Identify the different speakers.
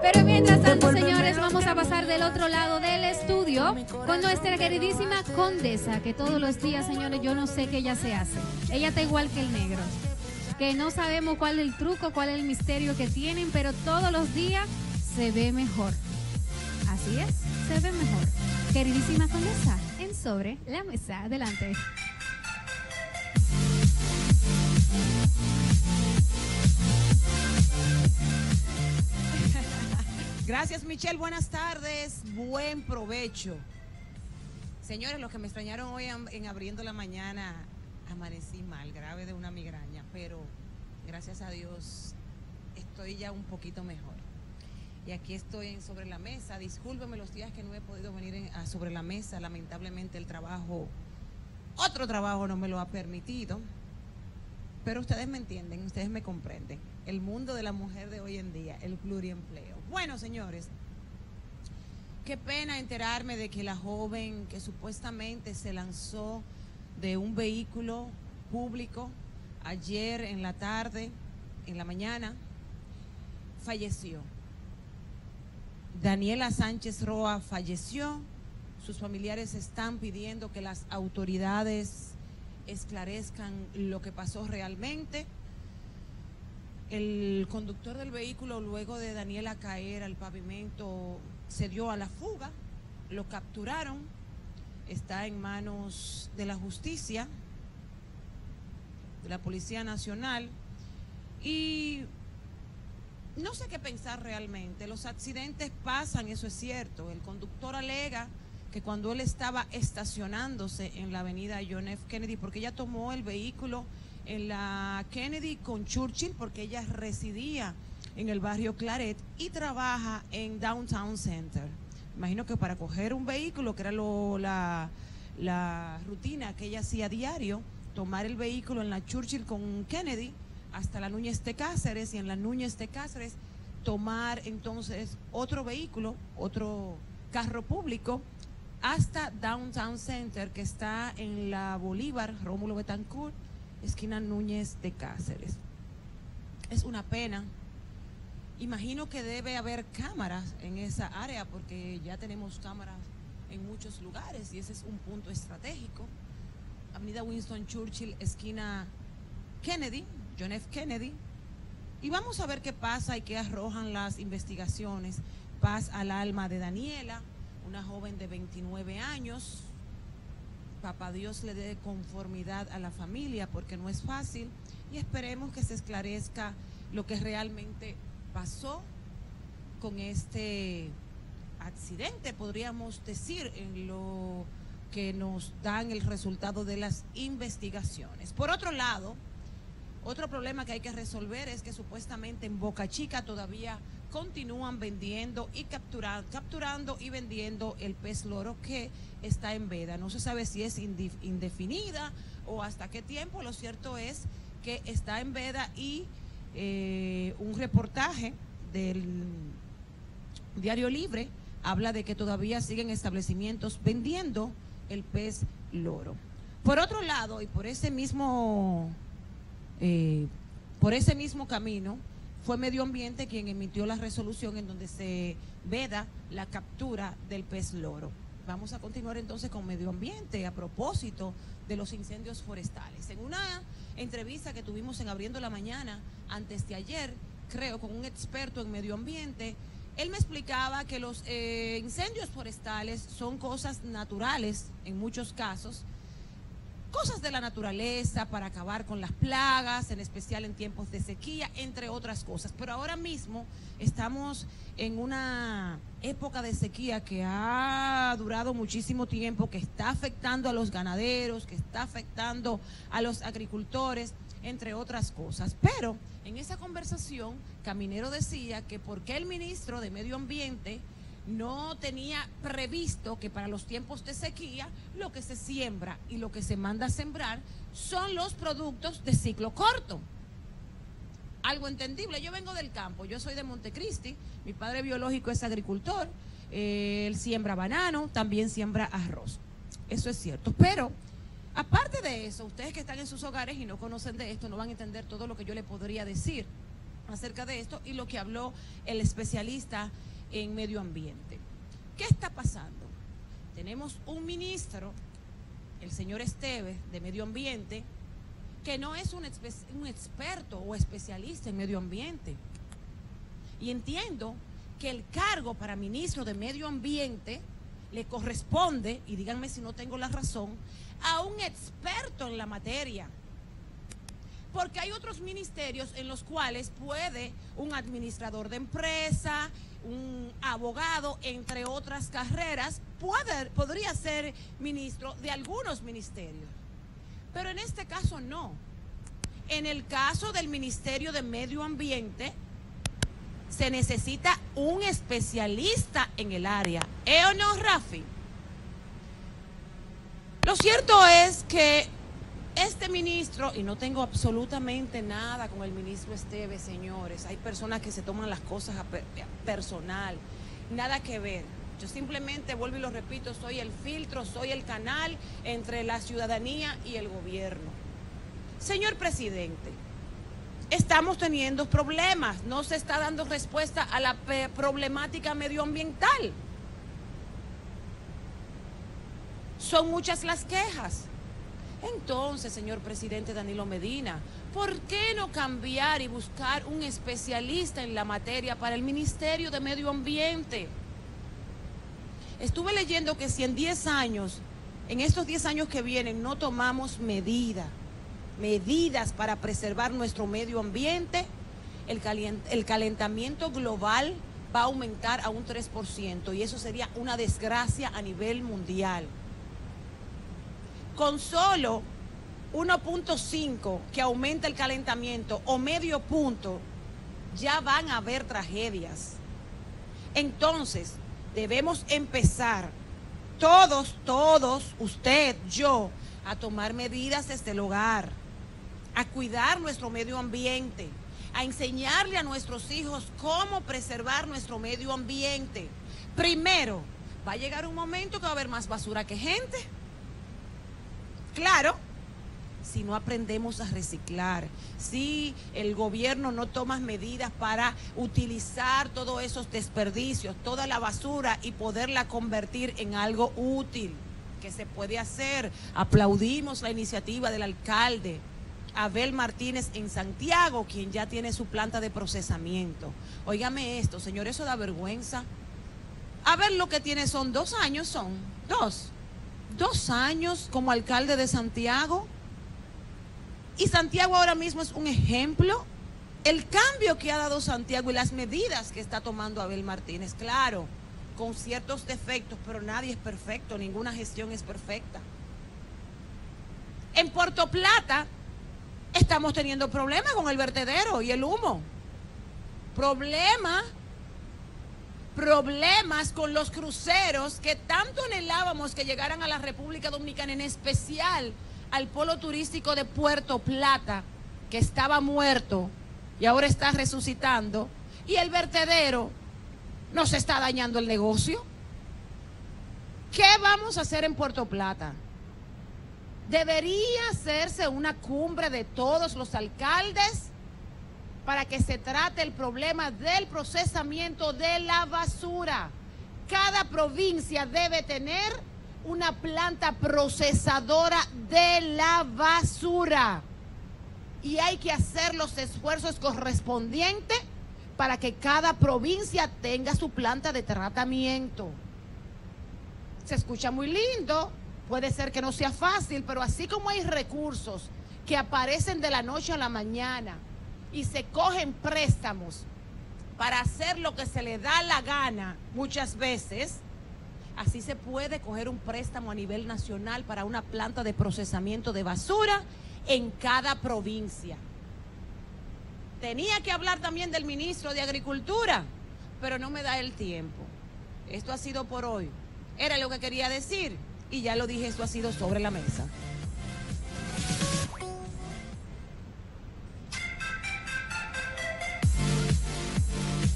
Speaker 1: Pero mientras tanto, señores, vamos a pasar del otro lado del estudio con nuestra queridísima condesa, que todos los días, señores, yo no sé qué ella se hace. Ella está igual que el negro. Que no sabemos cuál es el truco, cuál es el misterio que tienen, pero todos los días se ve mejor. Así es, se ve mejor. Queridísima condesa, en sobre la mesa. Adelante.
Speaker 2: Gracias, Michelle. Buenas tardes. Buen provecho. Señores, los que me extrañaron hoy en, en abriendo la mañana, amanecí mal, grave de una migraña, pero gracias a Dios estoy ya un poquito mejor. Y aquí estoy en sobre la mesa. Discúlpeme los días que no he podido venir en- a sobre la mesa. Lamentablemente el trabajo, otro trabajo no me lo ha permitido. Pero ustedes me entienden, ustedes me comprenden. El mundo de la mujer de hoy en día, el pluriempleo. Bueno, señores, qué pena enterarme de que la joven que supuestamente se lanzó de un vehículo público ayer en la tarde, en la mañana, falleció. Daniela Sánchez Roa falleció. Sus familiares están pidiendo que las autoridades esclarezcan lo que pasó realmente. El conductor del vehículo, luego de Daniela caer al pavimento, se dio a la fuga. Lo capturaron. Está en manos de la justicia, de la Policía Nacional. Y no sé qué pensar realmente. Los accidentes pasan, eso es cierto. El conductor alega que cuando él estaba estacionándose en la avenida John F. Kennedy, porque ella tomó el vehículo en la Kennedy con Churchill, porque ella residía en el barrio Claret y trabaja en Downtown Center. Imagino que para coger un vehículo, que era lo- la, rutina que ella hacía diario, tomar el vehículo en la Churchill con Kennedy hasta la Núñez de Cáceres y en la Núñez de Cáceres tomar entonces otro vehículo, otro carro público hasta Downtown Center que está en la Bolívar, Rómulo Betancourt, esquina Núñez de Cáceres. Es una pena. Imagino que debe haber cámaras en esa área porque ya tenemos cámaras en muchos lugares y ese es un punto estratégico. Avenida Winston Churchill, esquina Kennedy, John F. Kennedy. Y vamos a ver qué pasa y qué arrojan las investigaciones. Paz al alma de Daniela, una joven de 29 años. Papá Dios le dé conformidad a la familia porque no es fácil y esperemos que se esclarezca lo que realmente pasó con este accidente, podríamos decir, en lo que nos dan el resultado de las investigaciones. Por otro lado, otro problema que hay que resolver es que supuestamente en Boca Chica todavía continúan vendiendo y captura- capturando y vendiendo el pez loro que está en veda. No se sabe si es indefinida o hasta qué tiempo. Lo cierto es que está en veda y eh, un reportaje del Diario Libre habla de que todavía siguen establecimientos vendiendo el pez loro. Por otro lado, y por ese mismo, eh, por ese mismo camino, fue Medio Ambiente quien emitió la resolución en donde se veda la captura del pez loro. Vamos a continuar entonces con Medio Ambiente a propósito de los incendios forestales. En una entrevista que tuvimos en Abriendo la Mañana, antes de ayer, creo, con un experto en medio ambiente, él me explicaba que los eh, incendios forestales son cosas naturales en muchos casos, cosas de la naturaleza para acabar con las plagas, en especial en tiempos de sequía, entre otras cosas. Pero ahora mismo estamos en una época de sequía que ha durado muchísimo tiempo, que está afectando a los ganaderos, que está afectando a los agricultores, entre otras cosas. Pero en esa conversación, Caminero decía que por qué el ministro de Medio Ambiente no tenía previsto que para los tiempos de sequía lo que se siembra y lo que se manda a sembrar son los productos de ciclo corto. Algo entendible. Yo vengo del campo, yo soy de Montecristi, mi padre biológico es agricultor, él siembra banano, también siembra arroz. Eso es cierto. Pero, aparte de eso, ustedes que están en sus hogares y no conocen de esto, no van a entender todo lo que yo le podría decir. acerca de esto y lo que habló el especialista en medio ambiente. ¿Qué está pasando? Tenemos un ministro, el señor Esteves, de medio ambiente, que no es un, un experto o especialista en medio ambiente. Y entiendo que el cargo para ministro de medio ambiente le corresponde, y díganme si no tengo la razón, a un experto en la materia. Porque hay otros ministerios en los cuales puede un administrador de empresa, un abogado, entre otras carreras, puede, podría ser ministro de algunos ministerios. Pero en este caso no. En el caso del Ministerio de Medio Ambiente, se necesita un especialista en el área. ¿Eh o no, Rafi? Lo cierto es que este ministro, y no tengo absolutamente nada con el ministro Esteves, señores, hay personas que se toman las cosas personal, nada que ver. Yo simplemente vuelvo y lo repito, soy el filtro, soy el canal entre la ciudadanía y el gobierno. Señor presidente, estamos teniendo problemas, no se está dando respuesta a la problemática medioambiental. Son muchas las quejas. Entonces, señor presidente Danilo Medina, ¿por qué no cambiar y buscar un especialista en la materia para el Ministerio de Medio Ambiente? Estuve leyendo que si en 10 años, en estos 10 años que vienen, no tomamos medidas, medidas para preservar nuestro medio ambiente, el, el calentamiento global va a aumentar a un 3% y eso sería una desgracia a nivel mundial con solo 1.5 que aumenta el calentamiento o medio punto, ya van a haber tragedias. Entonces, debemos empezar, todos, todos, usted, yo, a tomar medidas desde el hogar, a cuidar nuestro medio ambiente, a enseñarle a nuestros hijos cómo preservar nuestro medio ambiente. Primero, va a llegar un momento que va a haber más basura que gente. Claro, si no aprendemos a reciclar, si el gobierno no toma medidas para utilizar todos esos desperdicios, toda la basura y poderla convertir en algo útil que se puede hacer. Aplaudimos la iniciativa del alcalde Abel Martínez en Santiago, quien ya tiene su planta de procesamiento. Óigame esto, señor, eso da vergüenza. A ver, lo que tiene son dos años, son dos dos años como alcalde de Santiago. Y Santiago ahora mismo es un ejemplo. El cambio que ha dado Santiago y las medidas que está tomando Abel Martínez, claro, con ciertos defectos, pero nadie es perfecto, ninguna gestión es perfecta. En Puerto Plata estamos teniendo problemas con el vertedero y el humo. Problemas problemas con los cruceros que tanto anhelábamos que llegaran a la República Dominicana, en especial al polo turístico de Puerto Plata, que estaba muerto y ahora está resucitando, y el vertedero nos está dañando el negocio. ¿Qué vamos a hacer en Puerto Plata? Debería hacerse una cumbre de todos los alcaldes para que se trate el problema del procesamiento de la basura. Cada provincia debe tener una planta procesadora de la basura. Y hay que hacer los esfuerzos correspondientes para que cada provincia tenga su planta de tratamiento. Se escucha muy lindo, puede ser que no sea fácil, pero así como hay recursos que aparecen de la noche a la mañana, y se cogen préstamos para hacer lo que se le da la gana muchas veces, así se puede coger un préstamo a nivel nacional para una planta de procesamiento de basura en cada provincia. Tenía que hablar también del ministro de Agricultura, pero no me da el tiempo. Esto ha sido por hoy. Era lo que quería decir y ya lo dije, esto ha sido sobre la mesa.